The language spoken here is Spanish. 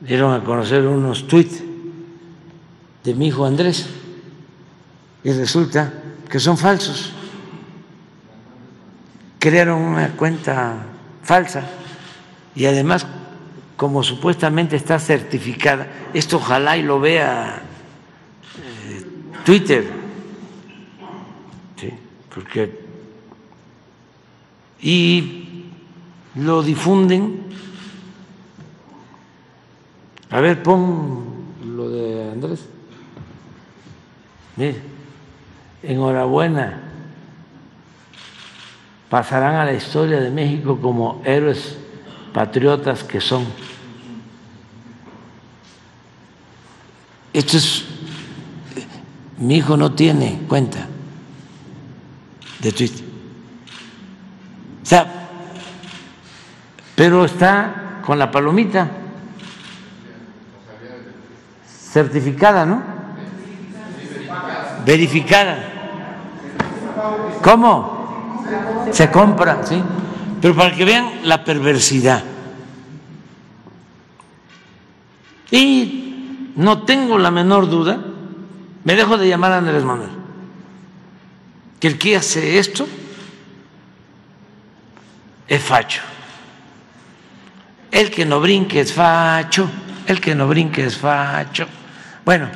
dieron a conocer unos tweets de mi hijo Andrés y resulta que son falsos. Crearon una cuenta falsa y además como supuestamente está certificada, esto ojalá y lo vea eh, Twitter, ¿sí? porque y lo difunden. A ver, pon lo de Andrés. Mire, enhorabuena. Pasarán a la historia de México como héroes patriotas que son. Esto es, mi hijo no tiene cuenta de Twitter. O sea, pero está con la palomita certificada, ¿no? Verificada. ¿Cómo? Se compra, ¿sí? Pero para que vean la perversidad. Y no tengo la menor duda, me dejo de llamar a Andrés Manuel, que el que hace esto es facho. El que no brinque es facho, el que no brinque es facho. Bueno,